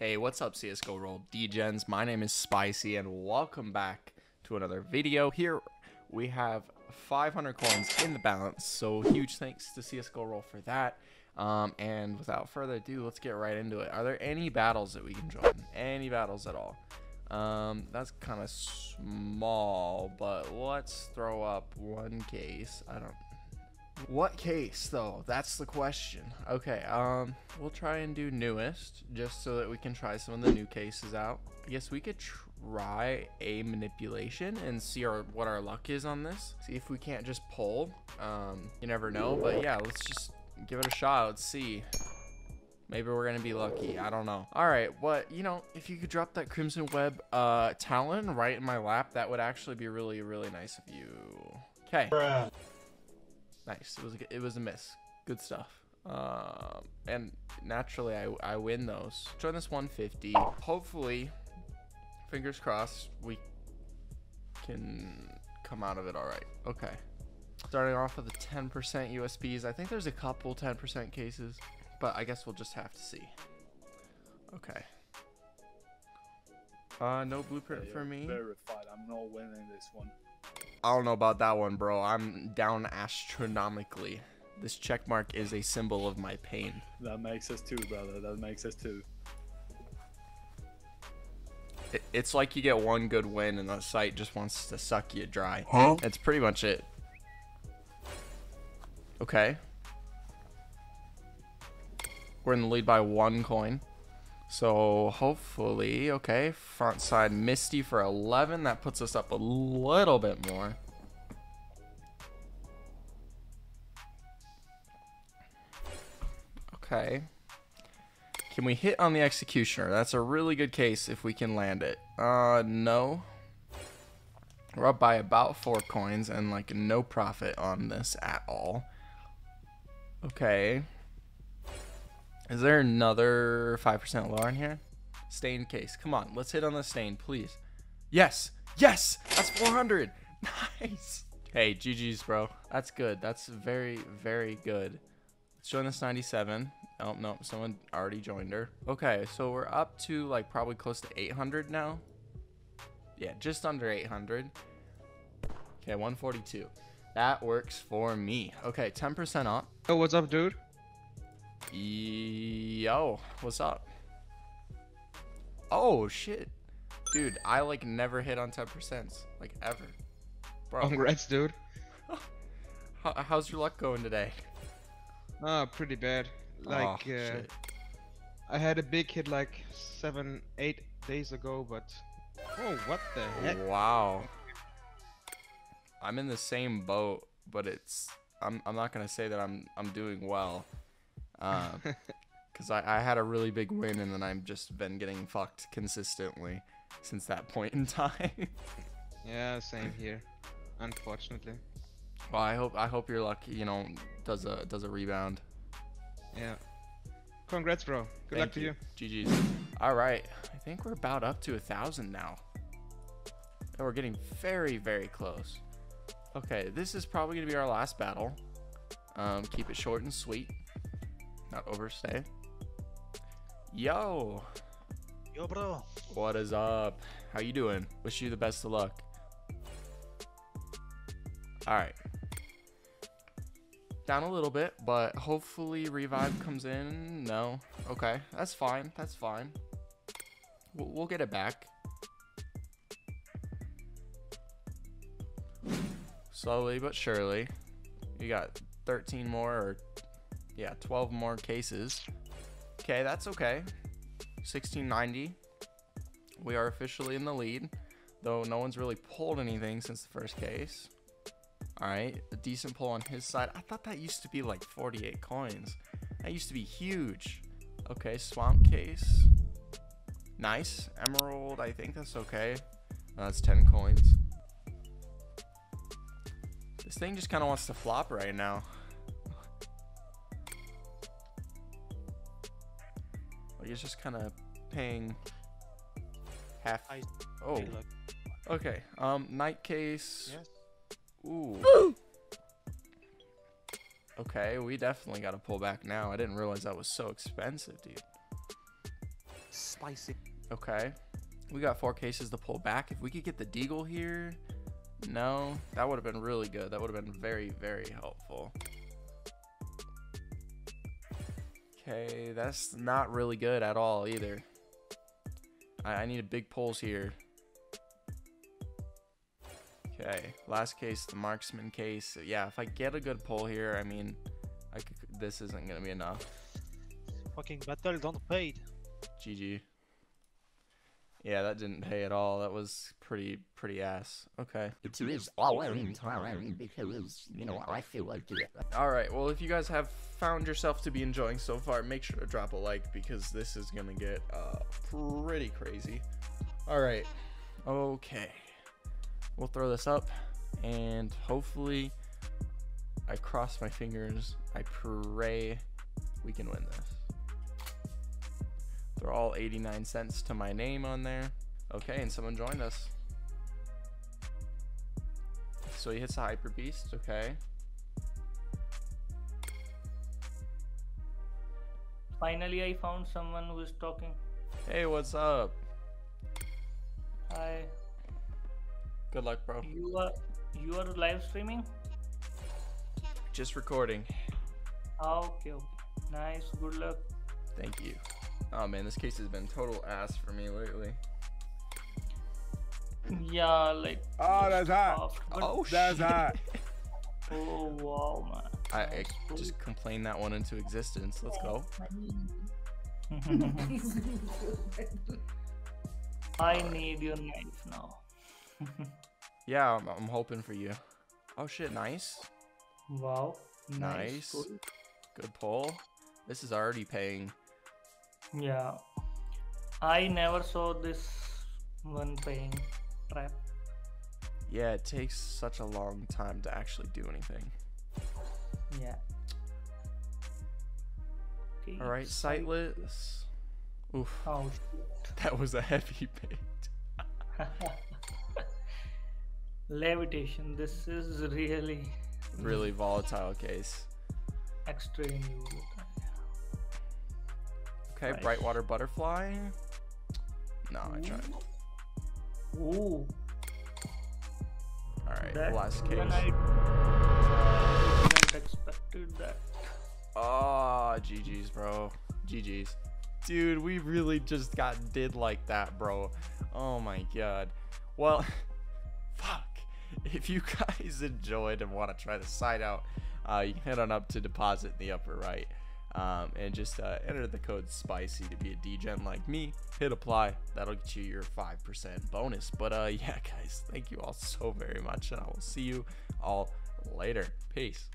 Hey, what's up CSGO Roll Dgens? My name is Spiicy and welcome back to another video. Here we have 500 coins in the balance, so huge thanks to CSGO Roll for that. Um, and without further ado, let's get right into it. Are there any battles that we can join? Any battles at all? Um, that's kind of small, but let's throw up one case. I don't what case though? That's the question. Okay, um, we'll try and do newest just so that we can try some of the new cases out. I guess we could try a manipulation and see our what our luck is on this. See if we can't just pull. Um, you never know, but yeah, let's just give it a shot. Let's see. Maybe we're gonna be lucky. I don't know. All right, but you know, if you could drop that Crimson Web uh Talon right in my lap, that would actually be really, really nice of you. Okay. Nice. It was a, it was a miss. Good stuff. Um, and naturally, I, I win those. Join this 150. Hopefully, fingers crossed, we can come out of it all right. Okay. Starting off with the 10% USPs. I think there's a couple 10% cases, but I guess we'll just have to see. Okay. Uh, no blueprint Yeah, for me. Verified. I'm not winning this one. I don't know about that one, bro. I'm down astronomically. This check mark is a symbol of my pain. That makes us two, brother. That makes us two. It, it's like you get one good win and the site just wants to suck you dry. Huh? That's pretty much it. Okay. We're in the lead by one coin. So hopefully, okay, Frontside Misty for 11. That puts us up a little bit more. Okay. Can we hit on the Executioner? That's a really good case if we can land it. Uh, no. We're up by about four coins and like no profit on this at all. Okay. Is there another 5% lower in here? Stain case. Come on, let's hit on the stain, please. Yes! Yes! That's 400! Nice! Hey, GG's, bro. That's good. That's very, very good. Let's join this 97. Oh, no, someone already joined her. Okay, so we're up to like probably close to 800 now. Yeah, just under 800. Okay, 142. That works for me. Okay, 10% up. Yo, what's up, dude? Yo, what's up? Oh shit, dude, I like never hit on 10%, like ever, bro. Congrats, dude. How, how's your luck going today? Ah, pretty bad. Like, oh, uh. I had a big hit like seven, eight days ago, but oh, what the heck? Wow. I'm in the same boat, but it's I'm I'm not gonna say that I'm I'm doing well, because I I had a really big win and then I've just been getting fucked consistently since that point in time. yeah, same here. Unfortunately. well, I hope I hope your luck you know does a does a rebound. Yeah. Congrats, bro. Good luck to you. GG's. All right, I think we're about up to a thousand now. And we're getting very, very close. Okay, this is probably gonna be our last battle. Um, keep it short and sweet, not overstay. Yo, Yo, bro. what is up? How you doing? Wish you the best of luck. All right. Down a little bit, but hopefully revive comes in. No. Okay, that's fine. That's fine. We'll, we'll get it back. Slowly but surely. You got 13 more, or yeah, 12 more cases. Okay, that's okay. 1690. We are officially in the lead, though no one's really pulled anything since the first case. Alright, a decent pull on his side. I thought that used to be like 48 coins. That used to be huge. Okay, swamp case. Nice. Emerald, I think that's okay. No, that's 10 coins. This thing just kind of wants to flop right now. It's just kind of paying half. I- Oh, okay. Um, night case. Yes. Ooh. Okay, we definitely got to pull back now. I didn't realize that was so expensive, dude. spicy. Okay. We got four cases to pull back. If we could get the Deagle here, no, that would have been really good. That would have been very, very helpful. Okay, that's not really good at all either. I, I need a big pulls here. Okay, last case, the marksman case. Yeah, if I get a good pull here, I mean, I could, this isn't gonna be enough. Fucking battle don't pay. GG. Yeah, that didn't pay at all. That was pretty pretty ass. Okay. It is all because, you know, I feel like it. All right. Well, if you guys have found yourself to be enjoying so far, make sure to drop a like because this is gonna get uh, pretty crazy. All right. Okay. We'll throw this up, and hopefully, I cross my fingers. I pray we can win this. They're all 89 cents to my name on there. Okay, and someone joined us. So he hits a hyper beast. Okay. Finally, I found someone who is talking. Hey, what's up? Hi, Good luck, bro. you are you are live streaming? Just recording. Ah, okay, okay. Nice. Good luck. Thank you. Oh man, this case has been total ass for me lately. Yeah, like. Oh, that's hot. soft, Oh, oh That's shit. hot. Oh wow, man. I, I just complained that one into existence. Let's go. I need your knife now. Yeah, I'm, I'm hoping for you. Oh shit, nice. Wow. Nice. Nice. Good. Good pull. This is already paying. Yeah. I never saw this one paying trap. Yeah, it takes such a long time to actually do anything. Yeah. Okay, All right, sightless. Oof, Oh that was a heavy bait. Levitation. This is really Really volatile case. extremely good. Okay, Nice. Brightwater Butterfly. No, I tried. Ooh, Alright, last one case. I uh, didn't expected that. Oh, GG's, bro. GG's. Dude, we really just got did like that, bro. Oh my god. Well, fuck. If you guys enjoyed and want to try the site out, uh, you can head on up to deposit in the upper right. Um, and just uh, enter the code SPIICY to be a DGen like me. Hit apply. That'll get you your 5% bonus. But uh, yeah, guys, thank you all so very much. And I will see you all later. Peace.